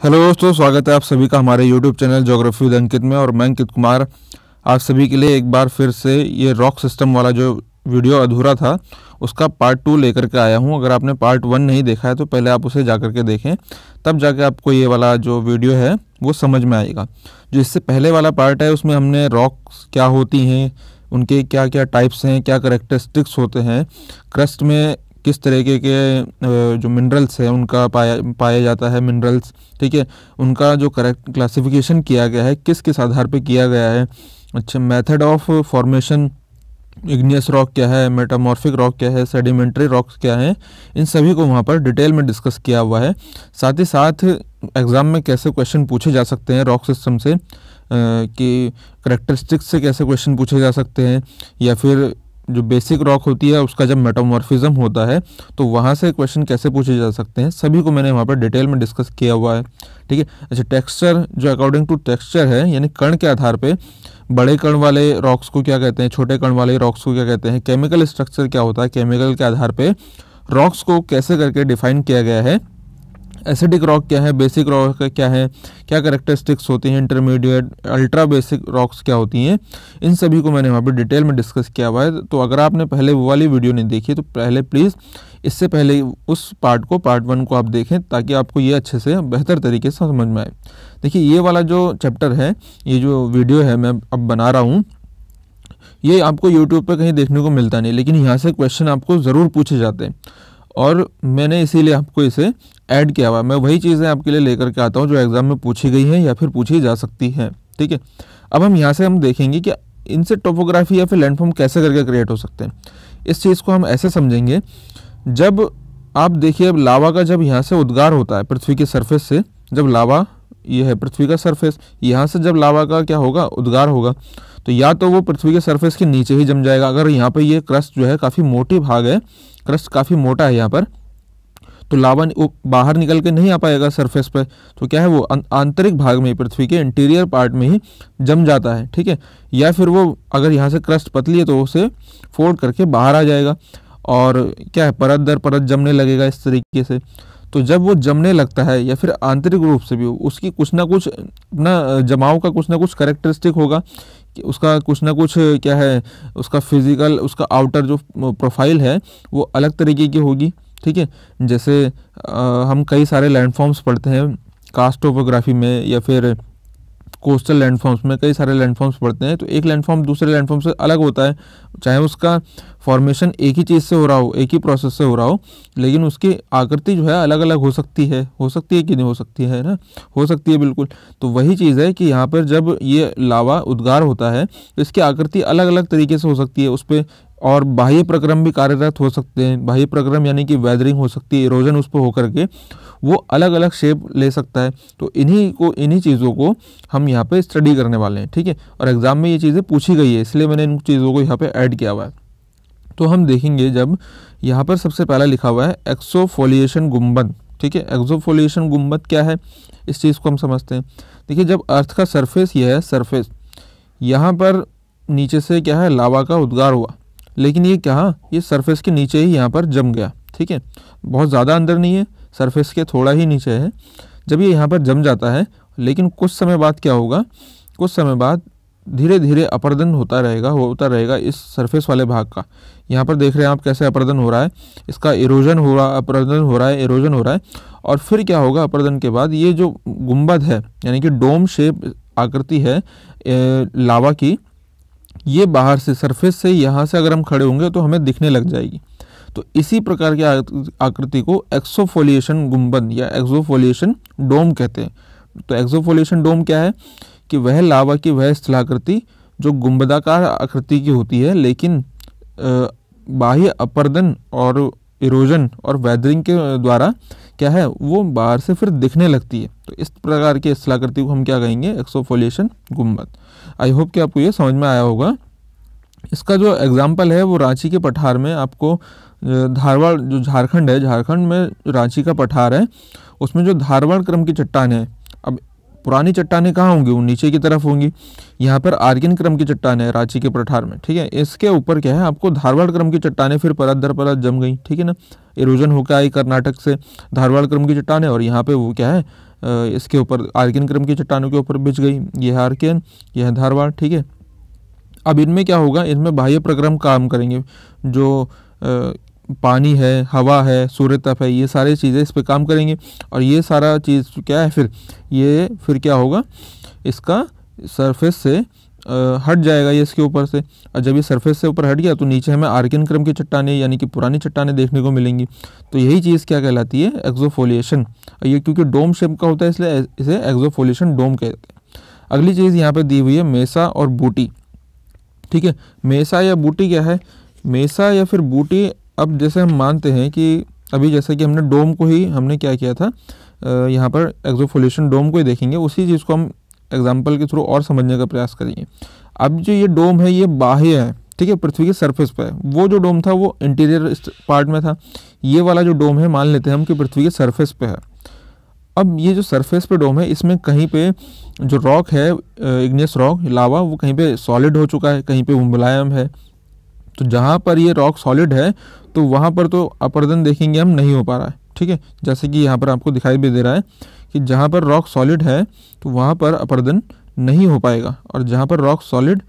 Hello दोस्तों, स्वागत है आप सभी का हमारे YouTube channel geography with Ankit में और मैं अंकित कुमार। आप सभी के लिए एक बार फिर से ये रॉक सिस्टम वाला जो वीडियो अधूरा था, उसका पार्ट टू लेकर के आया हूँ। अगर आपने पार्ट वन नहीं देखा है तो पहले आप उसे जा कर के देखें। तब जाके आपको ये वाला जो वीडियो है, वो समझ में आएगा। जो इससे पहले वाला पार्ट है, उसमें हमने रॉक्स क्या होती हैं, उनके क्या क्या टाइप्स हैं, क्या करेक्टरिस्टिक्स होते हैं क्रस्ट में किस तरीके के जो मिनरल्स हैं, उनका पाया पाया जाता है मिनरल्स ठीक है? उनका जो करेक्ट क्लासिफिकेशन किया गया है किस किस आधार पर किया गया है? अच्छा method of formation igneous rock क्या है? मेटामॉर्फिक रॉक क्या है? सेडिमेंट्री रॉक्स क्या है? इन सभी को वहाँ पर डिटेल में डिस्कस किया हुआ है। साथ ही साथ एग्ज़ाम में कैसे क्वेश्चन पूछे जा सकते हैं रॉक सिस्टम से? कि करेक्टरिस्टिक्स से कैसे क्वेश्चन पूछे जा सकते हैं? या फिर जो बेसिक रॉक होती है, उसका जब मेटामॉर्फिज्म होता है तो वहाँ से क्वेश्चन कैसे पूछे जा सकते हैं? सभी को मैंने वहाँ पर डिटेल में डिस्कस किया हुआ है, ठीक है? अच्छा टेक्सचर जो अकॉर्डिंग टू टेक्सचर है, यानी कण के आधार पे, बड़े कण वाले रॉक्स को क्या कहते हैं, छोटे कण वाले रॉक्स को क्या कहते हैं केमिकल स्ट्रक्चर क्या होता है केमिकल के आधार पर रॉक्स को कैसे करके डिफाइन किया गया है? एसिडिक रॉक क्या है बेसिक रॉक क्या है, क्या करेक्टरिस्टिक्स होती हैं इंटरमीडिएट अल्ट्रा बेसिक रॉक्स क्या होती हैं, इन सभी को मैंने वहाँ पर डिटेल में डिस्कस किया हुआ है। तो अगर आपने पहले वो वाली वीडियो नहीं देखी तो पहले प्लीज़ इससे पहले उस पार्ट को पार्ट वन को आप देखें, ताकि आपको ये अच्छे से बेहतर तरीके से समझ में आए। देखिए, ये वाला जो चैप्टर है, ये जो वीडियो है, मैं अब बना रहा हूँ, ये आपको यूट्यूब पर कहीं देखने को मिलता नहीं, लेकिन यहाँ से क्वेश्चन आपको ज़रूर पूछे जाते हैं। और मैंने इसीलिए आपको इसे ऐड किया हुआ मैं वही चीज़ें आपके लिए लेकर के आता हूँ जो एग्ज़ाम में पूछी गई हैं या फिर पूछी जा सकती हैं, ठीक है? अब हम यहाँ से हम देखेंगे कि इनसे टोपोग्राफी या फिर लैंडफॉर्म कैसे करके क्रिएट हो सकते हैं। इस चीज़ को हम ऐसे समझेंगे, जब आप देखिए, अब लावा का जब यहाँ से उद्गार होता है पृथ्वी के सरफेस से, जब लावा ये है पृथ्वी का सरफेस यहाँ से जब लावा का क्या होगा? उद्गार होगा। तो या तो वो पृथ्वी के सरफेस के नीचे ही जम जाएगा। अगर यहाँ पर ये क्रस्ट जो है काफ़ी मोटी भाग है क्रस्ट काफ़ी मोटा है यहाँ पर। तो लावा वो बाहर निकल के नहीं आ पाएगा सरफेस पर तो क्या है, वो आंतरिक भाग में पृथ्वी के इंटीरियर पार्ट में ही जम जाता है, ठीक है? या फिर वो अगर यहाँ से क्रस्ट पतली है तो उसे फोल्ड करके बाहर आ जाएगा और क्या है, परत दर परत जमने लगेगा इस तरीके से। तो जब वो जमने लगता है या फिर आंतरिक रूप से भी उसकी कुछ ना कुछ अपना जमाव का कुछ ना कुछ करेक्टरिस्टिक होगा। उसका कुछ ना कुछ क्या है उसका फ़िज़िकल उसका आउटर जो प्रोफ़ाइल है वो अलग तरीके की होगी ठीक है? जैसे आ, हम कई सारे लैंडफॉर्म्स पढ़ते हैं कास्टोपोग्राफी में या फिर कोस्टल लैंडफॉर्म्स में कई सारे लैंडफॉर्म्स पड़ते हैं तो एक लैंडफॉर्म दूसरे लैंडफॉर्म से अलग होता है, चाहे उसका फॉर्मेशन एक ही चीज़ से हो रहा हो, एक ही प्रोसेस से हो रहा हो, लेकिन उसकी आकृति जो है अलग अलग हो सकती है, हो सकती है कि नहीं हो सकती है ना? हो सकती है बिल्कुल। तो वही चीज़ है कि यहाँ पर जब ये लावा उद्गार होता है तो इसकी आकृति अलग अलग तरीके से हो सकती है, उस पर और बाह्य प्रक्रम भी कार्यरत हो सकते हैं। बाह्य प्रक्रम यानी कि वेदरिंग हो सकती है इरोजन उस पर होकर के वो अलग अलग शेप ले सकता है। तो इन्हीं को, इन्हीं चीज़ों को हम यहाँ पे स्टडी करने वाले हैं, ठीक है? और एग्ज़ाम में ये चीज़ें पूछी गई है, इसलिए मैंने इन चीज़ों को यहाँ पर ऐड किया हुआ है। तो हम देखेंगे जब यहाँ पर सबसे पहला लिखा हुआ है एक्सोफोलिएशन गुंबद ठीक है? एक्सोफोलिएशन गुंबद क्या है? इस चीज़ को हम समझते हैं। देखिए, जब अर्थ का सरफेस ये है सरफेस यहाँ पर नीचे से क्या है? लावा का उद्गार हुआ। लेकिन ये क्या, ये सरफेस के नीचे ही यहाँ पर जम गया, ठीक है? बहुत ज़्यादा अंदर नहीं है सरफेस के थोड़ा ही नीचे है। जब ये यहाँ पर जम जाता है, लेकिन कुछ समय बाद क्या होगा, कुछ समय बाद धीरे धीरे अपर्दन होता रहेगा होता रहेगा इस सरफेस वाले भाग का। यहाँ पर देख रहे हैं आप कैसे अपर्दन हो रहा है, इसका इरोजन हो रहा, अपर्दन हो रहा है इरोजन हो रहा है, और फिर क्या होगा अपर्दन के बाद, ये जो गुंबद है, यानी कि डोम शेप आकृति है लावा की ये बाहर से सरफेस से, यहाँ से अगर हम खड़े होंगे तो हमें दिखने लग जाएगी। तो इसी प्रकार की आकृति को एक्सोफोलिएशन गुंबद या एक्सोफोलिएशन डोम कहते हैं। तो एक्सोफोलिएशन डोम क्या है? कि वह लावा की वह स्थलाकृति जो गुम्बदाकार आकृति की होती है, लेकिन बाह्य अपर्दन और इरोजन और वेदरिंग के द्वारा क्या है? वो बाहर से फिर दिखने लगती है। तो इस प्रकार की स्थलाकृति को हम क्या कहेंगे? एक्सोफोलिएशन गुंबद। आई होप कि आपको ये समझ में आया होगा। इसका जो एग्ज़ाम्पल है, वो रांची के पठार में आपको धारवाड़, जो झारखंड है, झारखंड में रांची का पठार है, उसमें जो धारवाड़ क्रम की चट्टान है, अब पुरानी चट्टानें कहाँ होंगी? वो नीचे की तरफ़ होंगी। यहाँ पर आर्यन क्रम की चट्टान है रांची के पठार में, ठीक है? इसके ऊपर क्या है? आपको धारवाड़ क्रम की चट्टानें फिर परत दर परत जम गई, ठीक है ना? इरोजन होकर आई कर्नाटक से, धारवाड़ क्रम की चट्टान है और यहाँ पे वो क्या है? इसके ऊपर आर्कियन क्रम की चट्टानों के ऊपर बिछ गई। ये है आर्कियन यह धारवाड़ ठीक है? अब इनमें क्या होगा? इनमें बाह्य प्रक्रम काम करेंगे। जो पानी है हवा है सूर्य तप है ये सारी चीज़ें इस पर काम करेंगे। और ये सारा चीज़ क्या है फिर? ये फिर क्या होगा? इसका सरफेस से आ, हट जाएगा ये इसके ऊपर से। और जब ये सरफेस से ऊपर हट गया तो नीचे हमें आर्किन क्रम की चट्टाने यानी कि पुरानी चट्टाने देखने को मिलेंगी। तो यही चीज़ क्या कहलाती है? एक्जोफोलिएशन ये क्योंकि डोम शेप का होता है, इसलिए इसे एक्जोफोलिएशन डोम कहते हैं। अगली चीज़ यहाँ पर दी हुई है, मेसा और बूटी। ठीक है? मेसा या बूटी क्या है? मेसा या फिर बूटी अब जैसे हम मानते हैं कि अभी जैसे कि हमने डोम को ही हमने क्या किया था? यहाँ पर एक्जोफोलेशन डोम को ही देखेंगे। उसी चीज़ को हम एग्ज़ाम्पल के थ्रू और समझने का प्रयास करेंगे अब जो ये डोम है, ये बाह्य है, ठीक है, पृथ्वी के सरफेस पर है वो जो डोम था, वो इंटीरियर पार्ट में था। ये वाला जो डोम है, मान लेते हैं हम कि पृथ्वी के सरफेस पे है। अब ये जो सरफेस पे डोम है, इसमें कहीं पे जो रॉक है इग्नियस रॉक लावा वो कहीं पे सॉलिड हो चुका है, कहीं पे मुलायम है। तो जहाँ पर ये रॉक सॉलिड है तो वहाँ पर तो अपर्दन देखेंगे हम, नहीं हो पा रहा है, ठीक है? जैसे कि यहाँ पर आपको दिखाई भी दे रहा है कि जहाँ पर रॉक सॉलिड है तो वहाँ पर अपर्दन नहीं हो पाएगा। और जहाँ पर रॉक सॉलिड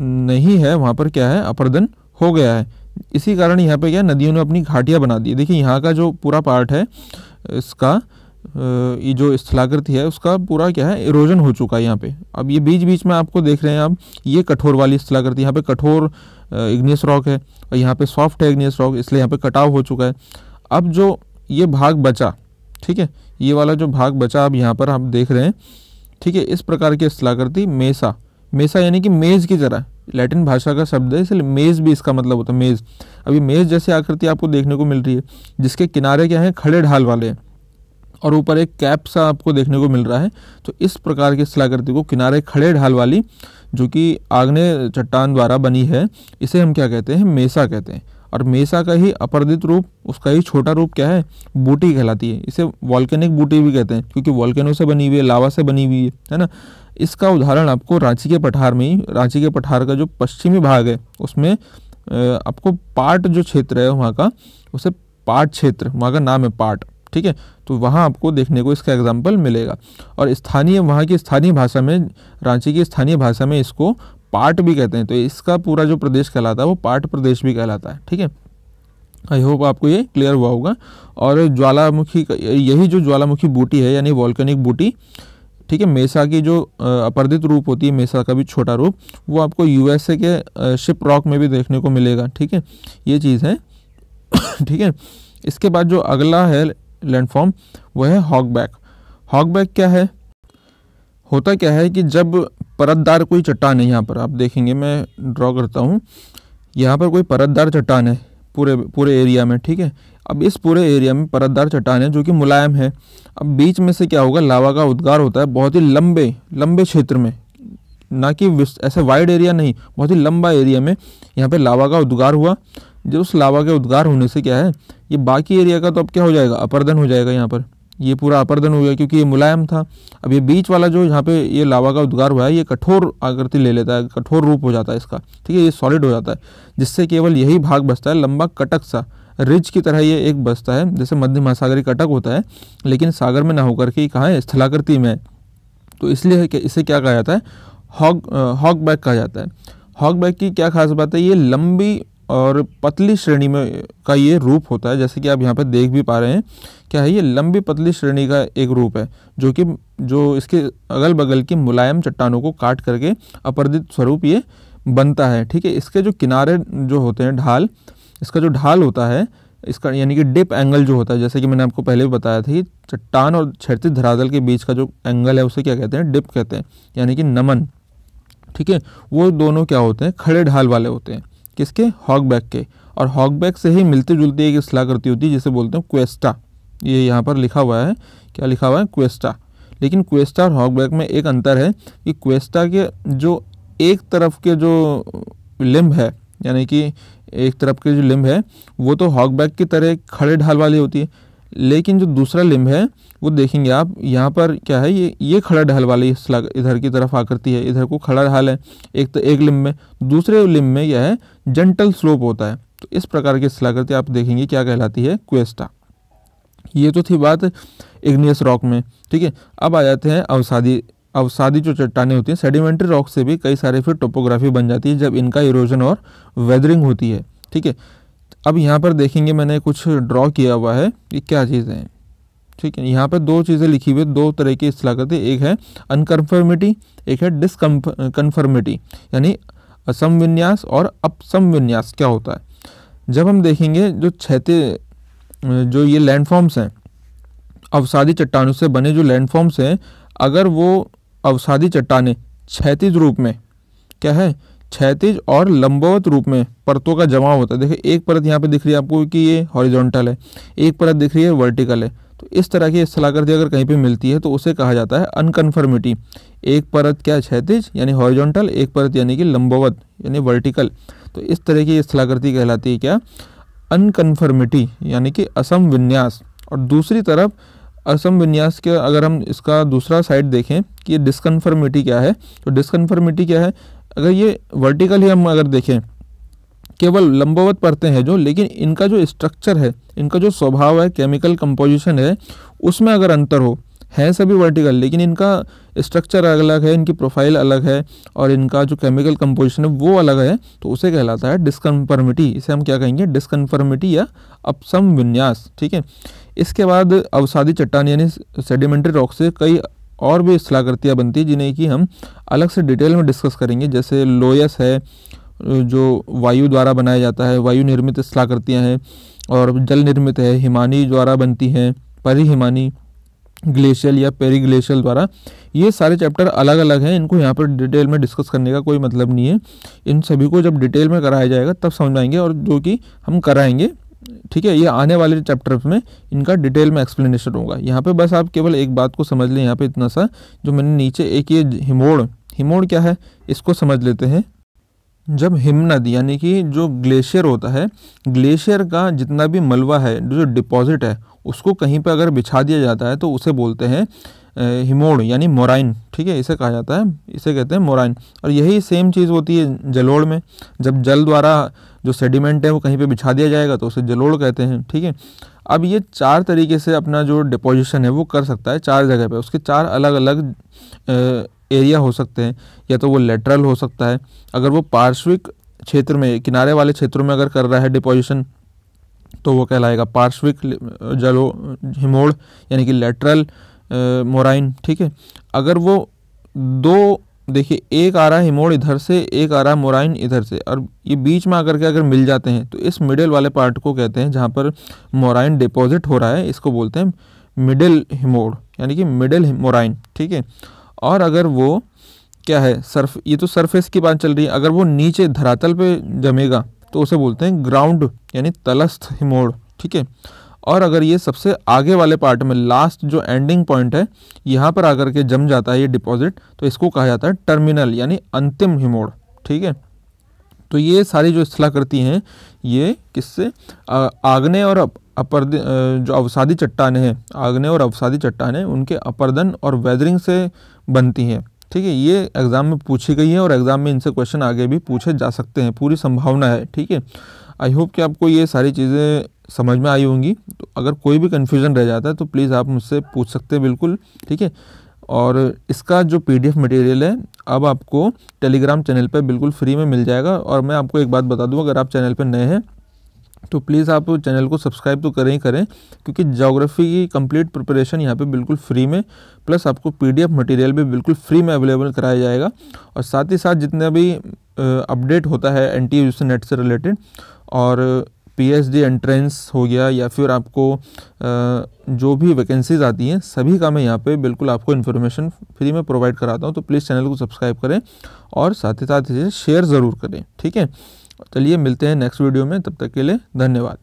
नहीं है, वहाँ पर क्या है? अपर्दन हो गया है। इसी कारण यहाँ पे क्या, नदियों ने अपनी घाटियाँ बना दी। देखिए, यहाँ का जो पूरा पार्ट है, इसका ये जो स्थलाकृति है, उसका पूरा क्या है इरोजन हो चुका है यहाँ पे। अब ये बीच बीच में आपको देख रहे हैं आप, ये कठोर वाली स्थलाकृति, यहाँ पे कठोर इग्नियस रॉक है, और यहाँ पे सॉफ्ट है इग्नियस रॉक इसलिए यहाँ पे कटाव हो चुका है। अब जो ये भाग बचा, ठीक है ये वाला जो भाग बचा अब यहाँ पर आप देख रहे हैं, ठीक है, इस प्रकार की स्थलाकृति मेसा। मेसा यानी कि मेज़ की तरह, लैटिन भाषा का शब्द है, इसलिए मेज़ भी इसका मतलब होता है, मेज़। अभी मेज़ जैसी आकृति आपको देखने को मिल रही है, जिसके किनारे क्या है, खड़े ढाल वाले हैं, और ऊपर एक कैप सा आपको देखने को मिल रहा है तो इस प्रकार की स्थलाकृति को किनारे खड़े ढाल वाली, जो कि आग्नेय चट्टान द्वारा बनी है, इसे हम क्या कहते हैं, मेसा कहते हैं। और मेसा का ही अपर्दित रूप, उसका ही छोटा रूप क्या है? बूटी कहलाती है। इसे वॉल्केनिक बूटी भी कहते हैं, क्योंकि वॉल्केनो से बनी हुई है, लावा से बनी हुई है है ना? इसका उदाहरण आपको रांची के पठार में ही, रांची के पठार का जो पश्चिमी भाग है, उसमें आपको पाट जो क्षेत्र है वहाँ का, उसे पाट क्षेत्र, वहाँ का नाम है पाट, ठीक है? तो वहाँ आपको देखने को इसका एग्ज़ाम्पल मिलेगा। और स्थानीय, वहाँ की स्थानीय भाषा में, रांची की स्थानीय भाषा में इसको पाट भी कहते हैं तो इसका पूरा जो प्रदेश कहलाता है, वो पाट प्रदेश भी कहलाता है, ठीक है? आई होप आपको ये क्लियर हुआ होगा। और ज्वालामुखी यही जो ज्वालामुखी बूटी है, यानी वॉल्केनिक बूटी, ठीक है, मेसा की जो अपर्दित रूप होती है, मेसा का भी छोटा रूप, वो आपको यूएसए के शिप रॉक में भी देखने को मिलेगा, ठीक है? ये चीज़ है, ठीक है? इसके बाद जो अगला है लैंडफॉर्म वो है हॉकबैक हॉकबैक क्या है? होता क्या है कि जब परतदार कोई चट्टान है यहाँ पर, आप देखेंगे, मैं ड्रॉ करता हूँ। यहाँ पर कोई परतदार चट्टान है पूरे पूरे एरिया में, ठीक है? अब इस पूरे एरिया में परतदार चट्टान है जो कि मुलायम है। अब बीच में से क्या होगा, लावा का उद्गार होता है बहुत ही लंबे लंबे क्षेत्र में। ना कि ऐसे वाइड एरिया नहीं, बहुत ही लंबा एरिया में यहाँ पे लावा का उद्गार हुआ। जो उस लावा के उद्गार होने से क्या है, ये बाकी एरिया का तो अब क्या हो जाएगा, अपर्दन हो जाएगा यहाँ पर। ये पूरा अपर्दन हो गया क्योंकि ये मुलायम था। अब ये बीच वाला जो यहाँ पे ये लावा का उद्गार हुआ है, ये कठोर आकृति ले लेता है, कठोर रूप हो जाता है इसका। ठीक है, ये सॉलिड हो जाता है, जिससे केवल यही भाग बचता है, लंबा कटक सा, रिज की तरह ये एक बसता है, जैसे मध्य महासागरी कटक होता है, लेकिन सागर में ना होकर के कहाँ है, स्थलाकृति में तो इसलिए इसे क्या कहा जाता है? हॉक हॉक बैग कहा जाता है। हॉक बैग की क्या खास बात है? ये लंबी और पतली श्रेणी में का ये रूप होता है, जैसे कि आप यहाँ पर देख भी पा रहे हैं, क्या है, ये लंबी पतली श्रेणी का एक रूप है, जो कि, जो इसके अगल बगल की मुलायम चट्टानों को काट करके अपर्दित स्वरूप ये बनता है, ठीक है? इसके जो किनारे जो होते हैं, ढाल, इसका जो ढाल होता है, इसका यानी कि डिप एंगल जो होता है, जैसे कि मैंने आपको पहले भी बताया था कि चट्टान और क्षैतिज धरातल के बीच का जो एंगल है, उसे क्या कहते हैं? डिप कहते हैं, यानी कि नमन, ठीक है? वो दोनों क्या होते हैं? खड़े ढाल वाले होते हैं। किसके? हॉकबैक के। और हॉकबैक से ही मिलती जुलती एक असलाह करती होती है, जिसे बोलते हैं क्वेस्टा। ये यहाँ पर लिखा हुआ है। क्या लिखा हुआ है? क्वेस्टा। लेकिन क्वेस्टा और हॉकबैक में एक अंतर है कि क्वेस्टा के जो एक तरफ़ के जो लिम्ब है, यानी कि एक तरफ़ के जो लिम्ब है, वो तो हॉकबैक की तरह खड़े ढाल वाली होती है। लेकिन जो दूसरा लिम्ब है, वो देखेंगे आप, यहाँ पर क्या है, ये ये खड़ा ढाल वाली इधर की तरफ़ आकृति है, इधर को खड़ा ढाल है, एक तो एक लिम्ब में। दूसरे लिम्ब में यह है जेंटल स्लोप होता है। तो इस प्रकार की स्थलाकृति आप देखेंगे क्या कहलाती है क्वेस्टा ये तो थी बात इग्नियस रॉक में, ठीक है? अब आ जाते हैं अवसादी अवसादी जो चट्टाने होती हैं सेडिमेंट्री रॉक से भी कई सारे फिर टोपोग्राफी बन जाती है, जब इनका इरोजन और वेदरिंग होती है, ठीक है? अब यहाँ पर देखेंगे मैंने कुछ ड्रॉ किया हुआ है ये क्या चीज़ें हैं। ठीक है, यहाँ पर दो चीज़ें लिखी हुई दो तरह की इस्तेला करते एक है अनकन्फर्मिटी एक है डिसकन्फर्मिटी यानी असम विन्यास और अपसम विन्यास क्या होता है। जब हम देखेंगे जो छहते जो ये लैंडफॉर्म्स हैं, अवसादी चट्टानों से बने जो लैंडफॉर्म्स हैं, अगर वो अवसादी चट्टाने क्षैतिज रूप में, क्या है? क्षैतिज और लंबवत रूप में परतों का जमाव होता है। देखिए, एक परत यहाँ पे दिख रही है आपको कि ये हॉरिजॉन्टल है, एक परत दिख रही है वर्टिकल है। तो इस तरह की स्थलाकृति अगर कहीं पे मिलती है तो उसे कहा जाता है अनकन्फर्मिटी एक परत क्या क्षैतिज, यानी हॉरिजॉन्टल एक परत यानी कि लंबवत, यानी वर्टिकल तो इस तरह की स्थलाकृति कहलाती है क्या? अनकन्फर्मिटी यानी कि असम विन्यास। और दूसरी तरफ़, असम विन्यास के अगर हम इसका दूसरा साइड देखें, कि ये डिस्कन्फर्मिटी क्या है? तो डिस्कन्फर्मिटी क्या है? अगर ये वर्टिकल हम अगर देखें, केवल लंबवत परतें हैं जो, लेकिन इनका जो स्ट्रक्चर है, इनका जो स्वभाव है केमिकल कंपोजिशन है, उसमें अगर अंतर हो, है सभी वर्टिकल लेकिन इनका स्ट्रक्चर अलग है, इनकी प्रोफ़ाइल अलग है, और इनका जो केमिकल कंपोजिशन है, वो अलग है तो उसे कहलाता है डिस्कन्फर्मिटी इसे हम क्या कहेंगे? डिस्कन्फर्मिटी या अपसम विन्यास ठीक है? इसके बाद अवसादी चट्टान, यानी सेडिमेंट्री रॉक से कई और भी स्थलाकृतियाँ बनती हैं जिन्हें कि हम अलग से डिटेल में डिस्कस करेंगे। जैसे लोयस है, जो वायु द्वारा बनाया जाता है, वायु निर्मित स्थलाकृतियाँ हैं और जल निर्मित है, हिमानी द्वारा बनती हैं, परिहिमानी, ग्लेशियल या पेरीग्लेशियल द्वारा। ये सारे चैप्टर अलग अलग हैं, इनको यहाँ पर डिटेल में डिस्कस करने का कोई मतलब नहीं है। इन सभी को जब डिटेल में कराया जाएगा, तब समझ आएँगे और जो कि हम कराएँगे। ठीक है, ये आने वाले चैप्टर्स में इनका डिटेल में एक्सप्लेनेशन होगा। यहाँ पे बस आप केवल एक बात को समझ लें, यहाँ पे इतना सा, जो मैंने नीचे एक ये हिमोड़ हिमोड़ क्या है? इसको समझ लेते हैं। जब हिमनद यानी कि जो ग्लेशियर होता है, ग्लेशियर का जितना भी मलबा है, जो डिपॉजिट है, उसको कहीं पर अगर बिछा दिया जाता है तो उसे बोलते हैं हिमोड़, यानी मोराइन। ठीक है, इसे कहा जाता है, इसे कहते हैं मोराइन। और यही सेम चीज़ होती है जलोड़ में। जब जल द्वारा जो सेडिमेंट है, वो कहीं पे बिछा दिया जाएगा तो उसे जलोड़ कहते हैं, ठीक है? अब ये चार तरीके से अपना जो डिपोजिशन है, वो कर सकता है चार जगह पे। उसके चार अलग अलग एरिया हो सकते हैं, या तो वो लेटरल हो सकता है। अगर वो पार्श्विक क्षेत्र में, किनारे वाले क्षेत्रों में अगर कर रहा है डिपोजिशन तो वो कहलाएगा पार्श्विक जलो, हिमोड़, यानी कि लेटरल मोराइन, ठीक है? अगर वो दो देखिए, एक आ रहा हिमोड़ इधर से, एक आ रहा मोराइन इधर से। और ये बीच में आकर के अगर मिल जाते हैं तो इस मिडिल वाले पार्ट को कहते हैं जहाँ पर मोराइन डिपॉजिट हो रहा है, इसको बोलते हैं मिडिल हिमोड़, यानी कि मिडिल मोराइन, ठीक है? और अगर वो, क्या है, सर्फ, ये तो सरफेस की बात चल रही है, अगर वो नीचे धरातल पे जमेगा तो उसे बोलते हैं ग्राउंड, यानी तलस्थ हिमोड़, ठीक है? और अगर ये सबसे आगे वाले पार्ट में लास्ट जो एंडिंग पॉइंट है, यहाँ पर आकर के जम जाता है ये डिपॉजिट तो इसको कहा जाता है टर्मिनल यानी अंतिम हिमोड़, ठीक है? तो ये सारी जो स्थलाकृति हैं, ये किससे? आग्ने और अपर जो अवसादी चट्टाने हैं, आग्ने और अवसादी चट्टाने, उनके अपर्दन और वेदरिंग से बनती हैं, ठीक है? ये एग्ज़ाम में पूछी गई है और एग्ज़ाम में इनसे क्वेश्चन आगे भी पूछे जा सकते हैं, पूरी संभावना है, ठीक है? आई होप कि आपको ये सारी चीज़ें समझ में आई होंगी। तो अगर कोई भी कन्फ्यूज़न रह जाता है तो प्लीज़ आप मुझसे पूछ सकते हैं बिल्कुल, ठीक है? और इसका जो पीडीएफ मटेरियल है, अब आपको टेलीग्राम चैनल पर बिल्कुल फ्री में मिल जाएगा। और मैं आपको एक बात बता दूँ, अगर आप चैनल पर नए हैं तो प्लीज़ आप चैनल को सब्सक्राइब तो करें ही करें, क्योंकि जोग्राफ़ी की कंप्लीट प्रिपरेशन यहाँ पे बिल्कुल फ्री में प्लस आपको पीडीएफ मटेरियल भी बिल्कुल फ्री में अवेलेबल कराया जाएगा। और साथ ही साथ जितने भी अपडेट होता है एन टी नेट से रिलेटेड और पीएचडी एंट्रेंस हो गया या फिर आपको जो भी वैकेंसीज आती हैं, सभी का मैं यहाँ पे बिल्कुल आपको इन्फॉर्मेशन फ्री में प्रोवाइड कराता हूँ तो प्लीज़ चैनल को सब्सक्राइब करें और साथ ही साथ इसे शेयर ज़रूर करें, ठीक है? चलिए मिलते हैं नेक्स्ट वीडियो में, तब तक के लिए धन्यवाद।